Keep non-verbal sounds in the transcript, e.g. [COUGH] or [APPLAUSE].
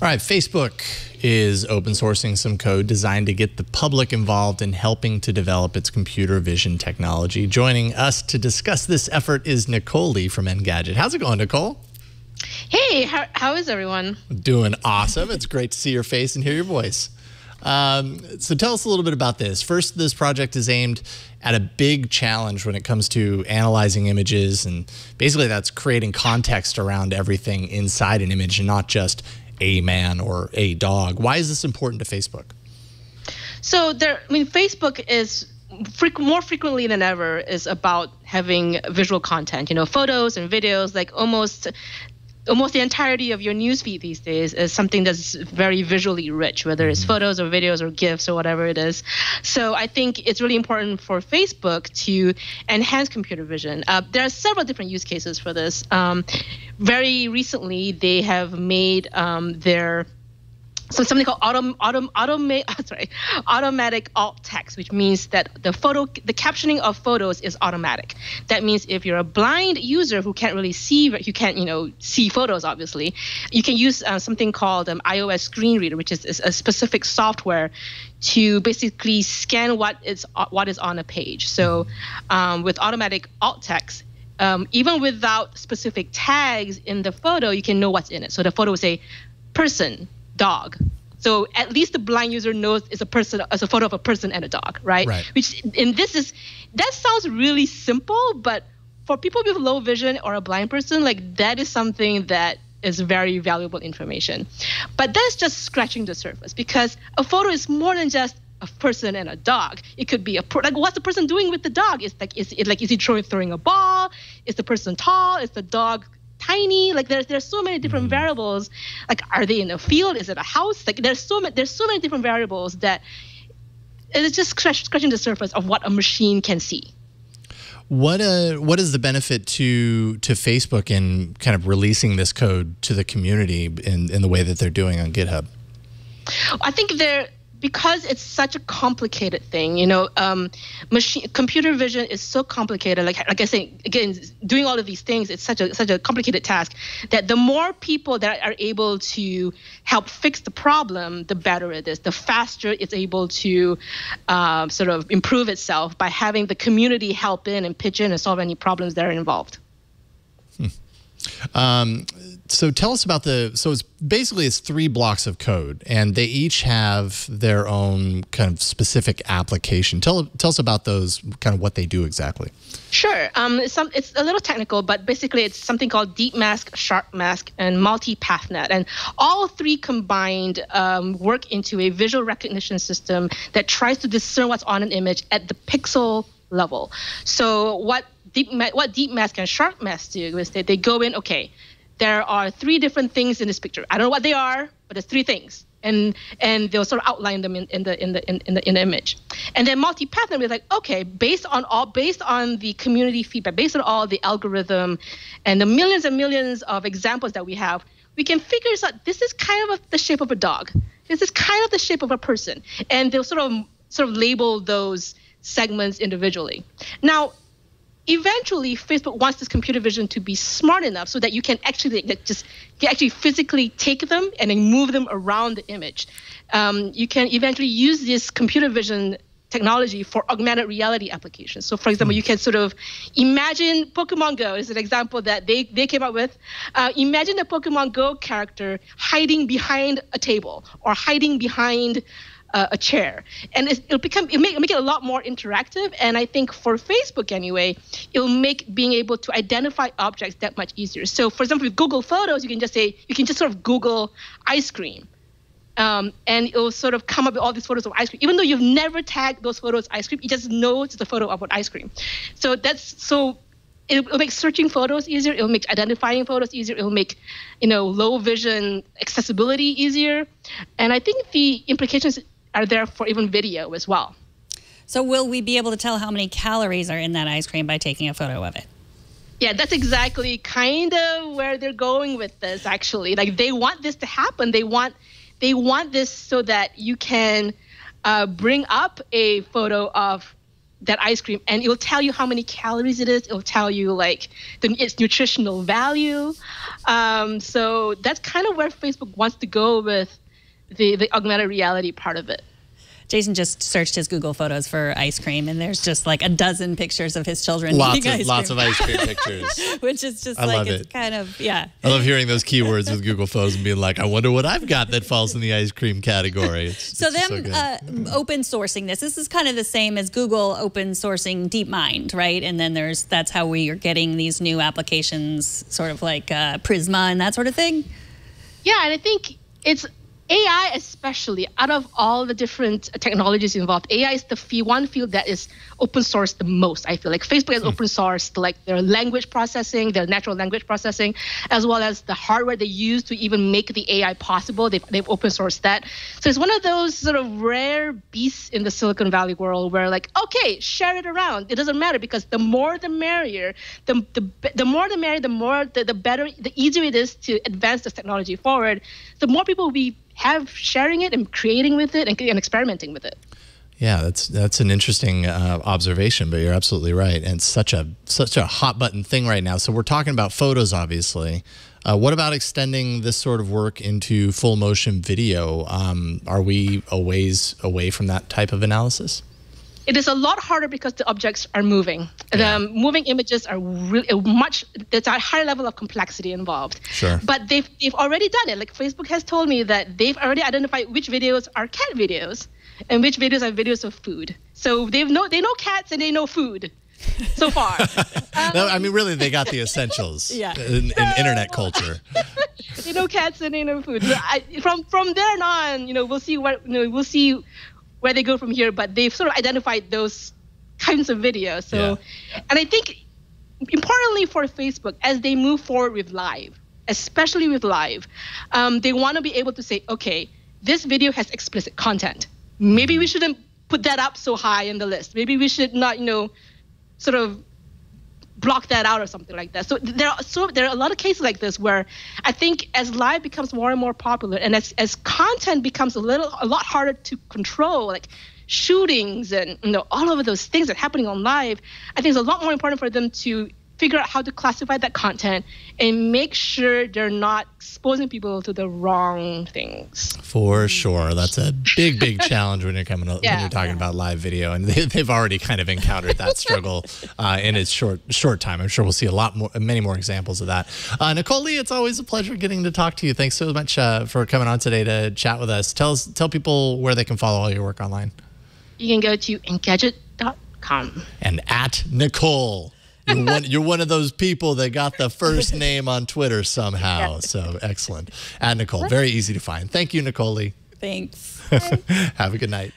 All right, Facebook is open sourcing some code designed to get the public involved in helping to develop its computer vision technology. Joining us to discuss this effort is Nicole Lee from Engadget. How's it going, Nicole? Hey, how, how is everyone? Doing awesome. it's great to see your face and hear your voice. Um, so tell us a little bit about this. First, this project is aimed at a big challenge when it comes to analyzing images, and basically that's creating context around everything inside an image and not just a man or a dog. Why is this important to Facebook? So there, I mean, Facebook is more frequently than ever is about having visual content. You know, photos and videos, like almost almost the entirety of your newsfeed these days is something that's very visually rich, whether it's mm-hmm. photos or videos or GIFs or whatever it is. So I think it's really important for Facebook to enhance computer vision. Uh, there are several different use cases for this. Um, very recently, they have made um, their so something called autom, autom, automa- [LAUGHS] sorry, automatic alt text, which means that the photo, the captioning of photos is automatic. That means if you're a blind user who can't really see, who can't, you know, see photos, obviously, you can use uh, something called um, iOS Screen Reader, which is, is, a specific software to basically scan what is what is on a page. So um, with automatic alt text, um, even without specific tags in the photo, you can know what's in it. So the photo will say person dog. So at least the blind user knows it's a person, it's a photo of a person and a dog, right? Right. Which and this is that sounds really simple, but for people with low vision or a blind person, like that is something that is very valuable information. But that's just scratching the surface because a photo is more than just a person and a dog. It could be a like what's the person doing with the dog? Is like is it like is he throwing throwing a ball? Is the person tall? Is the dog tiny like there's there's so many different mm. variables like are they in a field is it a house like there's so many there's so many different variables that it's just scratch, scratching the surface of what a machine can see what uh what is the benefit to to Facebook in kind of releasing this code to the community in in the way that they're doing on GitHub? I think there because it's such a complicated thing, you know, um, machine computer vision is so complicated. Like like I say again, doing all of these things, it's such a such a complicated task that the more people that are able to help fix the problem, the better it is. The faster it's able to um, sort of improve itself by having the community help in and pitch in and solve any problems that are involved. Hmm. Um, so tell us about the so it's basically it's three blocks of code and they each have their own kind of specific application. Tell tell us about those kind of what they do exactly. Sure. Um, it's, some, it's a little technical but basically it's something called deep mask sharp mask and multi-pathnet and all three combined um, work into a visual recognition system that tries to discern what's on an image at the pixel level. So what deep what deep mask and sharp mask do is that they go in okay there are three different things in this picture. I don't know what they are, but there's three things. And and they'll sort of outline them in, in the in the in, in the in the image. And then multi-path be like, okay, based on all based on the community feedback, based on all the algorithm and the millions and millions of examples that we have, we can figure out this is kind of a, the shape of a dog. This is kind of the shape of a person. And they'll sort of sort of label those segments individually. Now, eventually Facebook wants this computer vision to be smart enough so that you can actually like, just actually physically take them and then move them around the image. Um, you can eventually use this computer vision technology for augmented reality applications. So, for example, you can sort of imagine Pokemon Go is an example that they, they came up with. Uh, imagine a Pokemon Go character hiding behind a table or hiding behind uh, a chair, and it'll become it'll make, make it a lot more interactive. And I think for Facebook anyway, it'll make being able to identify objects that much easier. So, for example, with Google Photos, you can just say you can just sort of Google ice cream. Um, and it'll sort of come up with all these photos of ice cream. Even though you've never tagged those photos ice cream, it just knows it's a photo of an ice cream. So that's so it'll, make searching photos easier. It'll make identifying photos easier. It'll make, you know, low vision accessibility easier. And I think the implications are there for even video as well. So will we be able to tell how many calories are in that ice cream by taking a photo of it? Yeah, that's exactly kind of where they're going with this actually. Like they want this to happen. They want they want this so that you can uh, bring up a photo of that ice cream and it will tell you how many calories it is it will tell you like the, its nutritional value um, so that's kind of where facebook wants to go with the, the augmented reality part of it Jason just searched his Google Photos for ice cream, and there's just like a dozen pictures of his children [LAUGHS] Lots eating of ice lots cream, of ice cream [LAUGHS] pictures. which is just I like love it's it. kind of yeah. I love hearing those keywords with Google Photos and being like, I wonder what I've got that falls in the ice cream category. It's, So it's them good. uh, open sourcing this. This is kind of the same as Google open sourcing DeepMind, right? And then there's that's how we are getting these new applications, sort of like uh, Prisma and that sort of thing. Yeah, and I think it's AI, especially out of all the different technologies involved, AI is the fee- one field that is open source the most. I feel like Facebook has hmm. open sourced like their language processing, their natural language processing, as well as the hardware they use to even make the AI possible. They've, they've open sourced that. So it's one of those sort of rare beasts in the Silicon Valley world where like, okay, share it around. It doesn't matter because the more the merrier. The the, the more the merrier, the more the, the better, the easier it is to advance this technology forward. The more people we have sharing it and creating with it and, and experimenting with it. Yeah, that's that's an interesting uh, observation, but you're absolutely right. And such a such a hot button thing right now. So we're talking about photos, obviously. Uh, what about extending this sort of work into full motion video? Um, are we a ways away from that type of analysis? It is a lot harder because the objects are moving. The Yeah. um, moving images are really much. There's a higher level of complexity involved. Sure. But they've they've already done it. Like Facebook has told me that they've already identified which videos are cat videos, and which videos are videos of food. So they've know they know cats and they know food, so far. [LAUGHS] no, I mean really, they got the essentials [LAUGHS] Yeah. in, in internet culture. [LAUGHS] they know cats and they know food. So I, from from there on, you know, we'll see what you know, we'll see where they go from here. But they've sort of identified those kinds of videos. So, and I think importantly for Facebook, as they move forward with live, especially with live, um, they want to be able to say, okay, this video has explicit content. Maybe we shouldn't put that up so high in the list. Maybe we should not, you know, sort of block that out or something like that. So there are so there are a lot of cases like this where I think as live becomes more and more popular and as as content becomes a little a lot harder to control, like shootings and you know all of those things that are happening on live, I think it's a lot more important for them to figure out how to classify that content and make sure they're not exposing people to the wrong things. For sure, that's a big, big [LAUGHS] challenge when you're coming when Yeah. you're talking about live video, and they, they've already kind of encountered that struggle [LAUGHS] uh, in its short short time. I'm sure we'll see a lot more, many more examples of that. Uh, Nicole Lee, it's always a pleasure getting to talk to you. Thanks so much uh, for coming on today to chat with us. Tell us, tell people where they can follow all your work online, You can go to engadget.com. and at Nicole. You're one, you're one of those people that got the first name on Twitter somehow. So excellent. At Nicole, very easy to find. Thank you, Nicole Thanks. [LAUGHS] Have a good night.